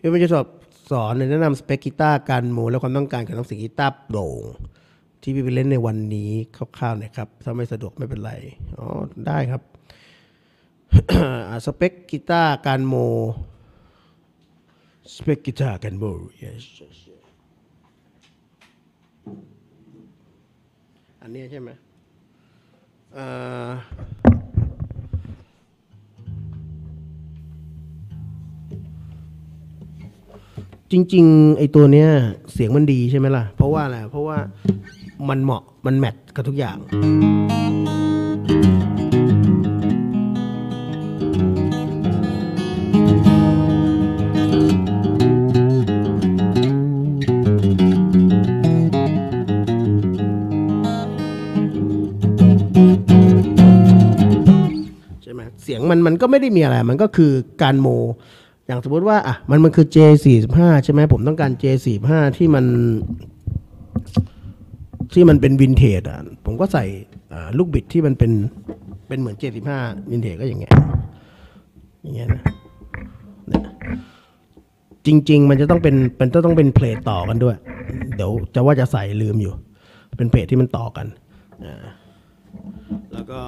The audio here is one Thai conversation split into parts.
พี่มันจะสอบสอนแนะนำสเปคกีตาร์การโมและความต้องการของน้ำเสียงกีตาร์โปร่งที่พี่ไปเล่นในวันนี้คร่าวๆนะครับ ถ้าไม่สะดวกไม่เป็นไร อ๋อ ได้ครับสเปคกีตาร์การโมสเปคกีตาร์การโม yes yes yes อันนี้ใช่ไหมเอ่อ จริง ๆ ไอ้ตัวเนี้ยเสียงมันดีใช่ไหมล่ะ เพราะว่าอะไร เพราะว่ามันเหมาะ มันแมทกับทุกอย่าง ใช่ไหม เสียงมันมันก็ไม่ได้มีอะไร มันก็คือการโม อย่างสมมติว่าอะมันมันคือ J45 ใช่ไหมผมต้องการ J45 ที่มัน ที่มันเป็นวินเทจอะผมก็ใส่ลูกบิดที่มันเป็นเป็นเหมือน J15 วินเทจก็อย่างเงี้ยอย่างเงี้ยนะเนี่ยจริง ๆ มันจะต้องเป็นเป็นต้องเป็นเพลทต่อกันด้วย เดี๋ยวจะว่าจะใส่ลืมอยู่ เป็นเพลทที่มันต่อกันอ่าแล้วก็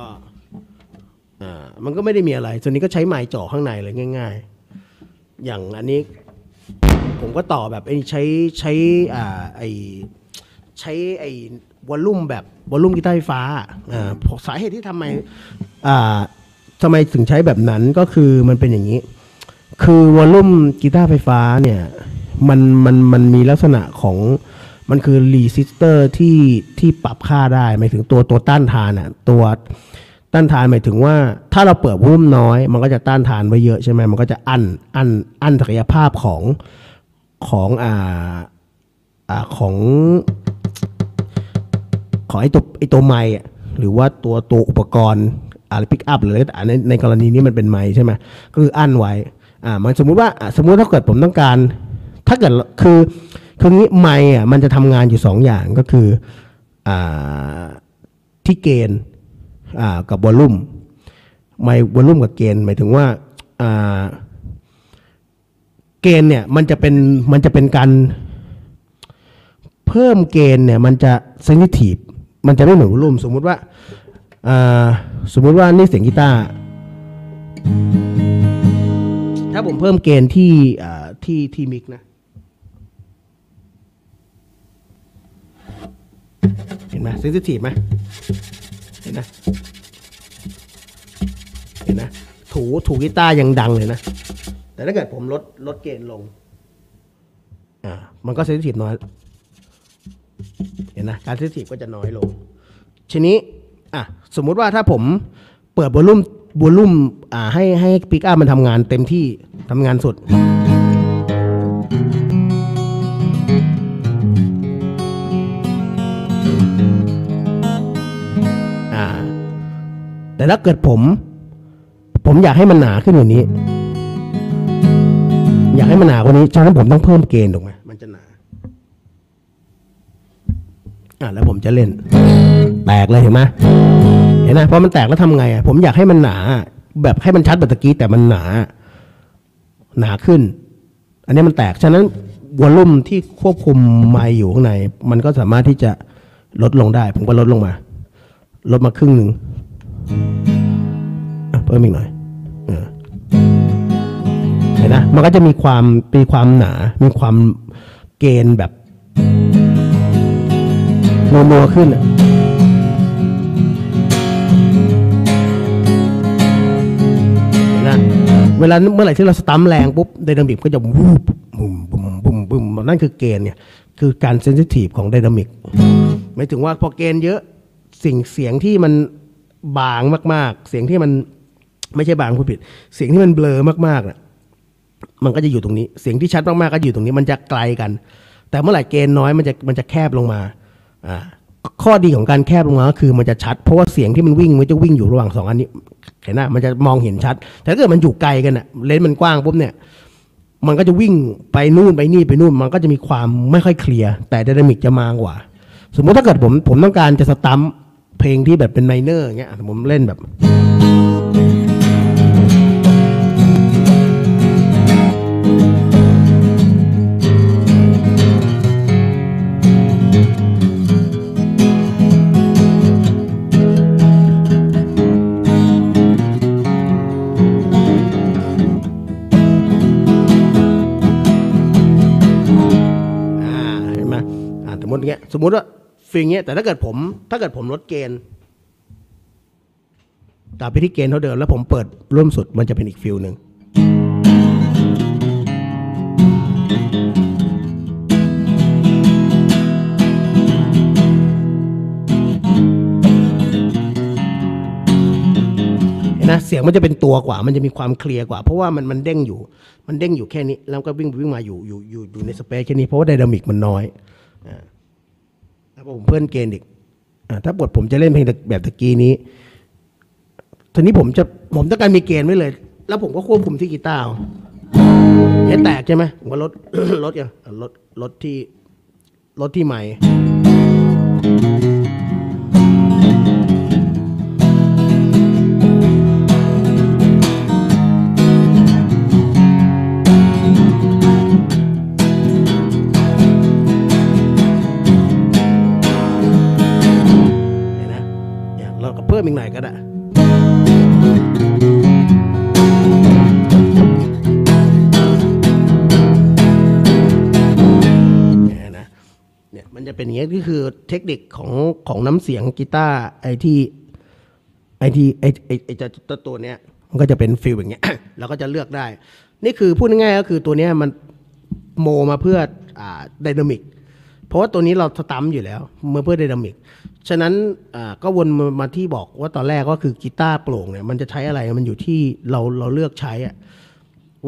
อ่ามันก็ไม่ได้มีอะไร ส่วนนี้ก็ใช้ไม้จ่อข้างในเลยง่าย ๆ อย่างอันนี้ ผมก็ต่อแบบไอ้ใช้ใช้อ่าไอใช้ไอ้วอลลุ่มแบบวอลลุ่มกีตาร์ไฟฟ้าอ่าสาเหตุที่ทำไมอ่าทำไมถึงใช้แบบนั้นก็คือมันเป็นอย่างนี้ คือวอลลุ่มกีตาร์ไฟฟ้าเนี่ยมันมันมันมีลักษณะของมันคือ resistor ที่ที่ปรับค่าได้หมายถึงตัวตัวต้านทานอะตัว ต้านทานหมายถึงว่า ถ้าเราเปิด volume น้อย มันก็จะต้านทานไว้เยอะใช่ไหมมันก็จะอั้นอั้นอั้นศักยภาพของของอ่าอ่าของของไอตัวไอตัวไม้อะหรือว่าตัวตัวอุปกรณ์อะไรพิกอัพหรืออะไรก็ตามในในกรณีนี้มันเป็นไม้ใช่ไหมก็คืออั้นไว้อ่ามันสมมุติว่าสมมุติถ้าเกิดผมต้องการ ถ้าเกิดคือคืองี้ไม้อะมันจะทำงานอยู่สองอย่างก็คืออ่าที่เกณฑ์ กับวอลลุ่มไม้วอลลุ่มกับเกณฑ์หมายถึงว่าเกณฑ์เนี่ยมันจะเป็นมันจะเป็นการเพิ่มเกณฑ์เนี่ยมันจะเซนซิทีฟมันจะไม่เหมือนวอลลุ่มสมมุติว่าสมมุติว่านี่เสียงกีตาร์ถ้าผมเพิ่มเกณฑ์ที่ที่ที่มิกนะเห็นไหมเซนซิทีฟไหม เห็นนะเห็นนะถูถูกีตาร์ยังดังเลยนะ แต่ถ้าเกิดผมลดลดเกณฑ์ลง อ่า มันก็เซนซิทีฟน้อย เห็นนะ การเซนซิทีฟก็จะน้อยลง ทีนี้ อะ สมมุติว่าถ้าผมเปิดวอลลุ่มวอลลุ่ม อ่า ให้ให้ปิกอัพมันทำงานเต็มที่ทำงานสุด แต่ถ้าเกิดผม ผมอยากให้มันหนาขึ้นกว่านี้ อยากให้มันหนากว่านี้ฉะนั้นผมต้องเพิ่มเกณฑ์ถูกไหมมันจะหนาอะแล้วผมจะเล่น แตกเลยเห็นไหมเห็นไหมพอมันแตกแล้วทำไงอะผมอยากให้มันหนา แบบให้มันชัดแบบตะกี้แต่มันหนา หนาขึ้น อันนี้มันแตกฉะนั้นวอลลุ่มที่ควบคุมไมค์อยู่ข้างใน มันก็สามารถที่จะลดลงได้ ผมก็ลดลงมา ลดมาครึ่งหนึ่งอะ เพิ่มอีกหน่อยเห็นนะมันก็จะมีความมีความหนา มีความเกณฑ์แบบนัวๆขึ้นอะเห็นะเวลาเมื่อไหร่ที่เราสตัมแรงปุ๊บไดนามิกก็จะวูบบุ้มบุ้มบุ้มบุ้มนั่นคือเกณฑ์เนี่ยคือการเซนซิทีฟของไดนามิกหมายถึงว่าพอเกณฑ์เยอะสิ่งเสียงที่มัน บางมาก ๆ เสียงที่มันไม่ใช่บางผู้ผิด เสียงที่มันเบลอมากๆน่ะมันก็จะอยู่ตรงนี้ เสียงที่ชัดมากๆก็อยู่ตรงนี้ มันจะไกลกัน แต่เมื่อไหร่ gain น้อยมันจะมันจะแคบลงมา อ่า ข้อดีของการแคบลงมาก็คือมันจะชัด เพราะว่าเสียงที่มันวิ่งมันจะวิ่งอยู่ระหว่างสองอันนี้ เห็นไหมมันจะมองเห็นชัด แต่ถ้าเกิดมันอยู่ไกลกันอะ range มันกว้างปุ๊บเนี่ย มันก็จะวิ่งไปนู่นไปนี่ไปนู่น มันก็จะมีความไม่ค่อย clear แต่ dynamic จะมากกว่า สมมุติถ้าเกิดผมผมต้องการจะ strum เพลงที่แบบเป็นไมเนอร์เงี้ยผมเล่นแบบสมมติว่า feel เงี้ยแต่ถ้าเกิดผม ถ้าเกิดผมลด gain กลับไปที่ gain เท่าเดิมแล้วผมเปิด volume สุดมันจะเป็นอีก feel หนึ่งนนะเสียงมันจะเป็นตัวกว่า มันจะมีความ clear กว่า เพราะว่ามันมันเด้งอยู่ มันเด้งอยู่แค่นี้ แล้วก็วิ่งไปวิ่งมาอยู่อยู่อยู่อยู่ใน space แค่นี้ เพราะว่า dynamic มันน้อยอ่า แล้วผมเพิ่มเกณฑ์อีกถ้าบทผมจะเล่นเพลงแบบตะกี้นี้ทีนี้ผมจะผมต้องการมีเกณฑ์ไว้เลย แล้วผมก็ควบคุมที่กีตาร์เอาให้แตกใช่ไหมผมก็ลดลดกันอะลดลดที่ลดที่ใหม่ จะเป็นอย่างนี้ก็คือเทคนิคของของน้ำเสียงกีตาร์ไอที่ไอที่ไอไอไอจะตัวตัวเนี้ยมันก็จะเป็น feel อย่างเงี้ยเราก็จะเลือกได้ นี่คือพูดง่ายๆก็คือตัวเนี้ยมันโมมาเพื่ออ่า dynamic เพราะว่าตัวนี้เรา strum อยู่แล้วเมื่อเพื่อ dynamic ฉะนั้นอ่าก็วนมามาที่บอกว่าตอนแรกก็คือกีตาร์โปร่งเนี่ยมันจะใช้อะไรมันอยู่ที่เราเราเลือกใช้อะ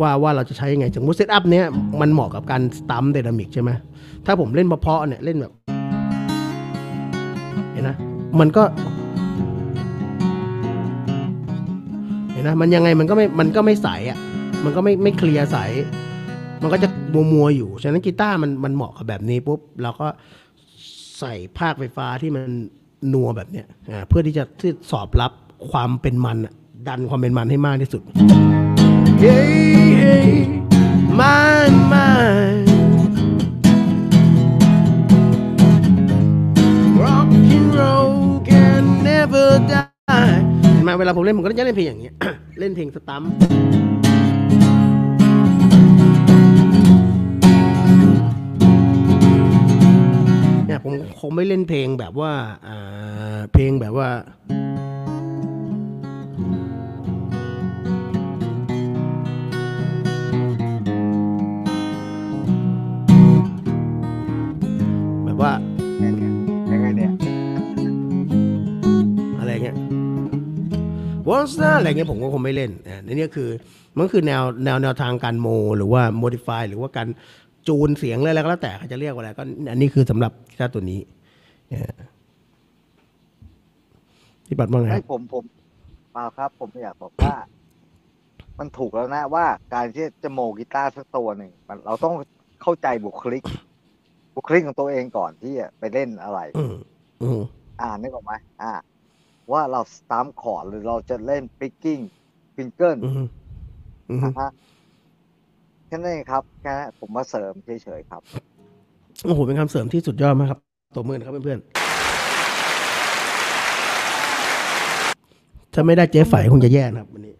ว่าว่าเราจะใช้ยังไงสมมติ setup เนี้ยมันเหมาะกับการสตัมป์ไดนามิกใช่ไหมถ้าผมเล่นเพาะเนี่ยเล่นแบบเห็นนะมันก็เห็นนะมันยังไงมันก็ไม่มันก็ไม่ใสอะมันก็ไม่ไม่เคลียร์ใส มันก็จะมัวมัวอยู่ ฉะนั้นกีตาร์มันมันเหมาะกับแบบนี้ปุ๊บเราก็ใส่ภาคไฟฟ้าที่มันนัวแบบเนี้ยอ่าเพื่อที่จะที่สอบรับความเป็นมันดันความเป็นมันให้มากที่สุด Hey, hey, mine, mine. Rock and roll can never die เห็นไหมเวลาผมเล่นผมก็จะเล่นเพลงอย่างเงี้ย เล่นเพลงสตัมเนี่ยผมคงไม่เล่นเพลงแบบว่าเพลงแบบว่า อะไรเงี้ย What's that อะไรเงี้ยผมก็คงไม่เล่นอ่าในนี้คือมันคือแนวแนวแนวทางการโม หรือว่า modify หรือว่าการจูนเสียงอะไรก็แล้วแต่เขาจะเรียกว่าอะไรก็อันนี้คือสำหรับกีตาร์ตัวนี้เนี่ยที่ปัดว่าไงคให้รับผมผมเปล่าครับ ผมอยากบอกว่า มันถูกแล้วนะว่าการที่จะโมกีตาร์สักตัวหนึ่งมันเราต้องเข้าใจบุคลิก บุคลิกของตัวเองก่อนที่จะไปเล่นอะไร อืมอืมอ่านนึกออกไหมอ่า ว่าเรา strum คอร์ดหรือเราจะเล่น picking finger อืมอืมนะฮะแค่นั้นเองครับแค่นั้นผมมาเสริมเฉยๆครับ โอ้โห เป็นคำเสริมที่สุดยอดมากครับตัวมือนะครับเพื่อนๆถ้าไม่ได้เจ๊ไฝคงจะแย่นะครับวันนี้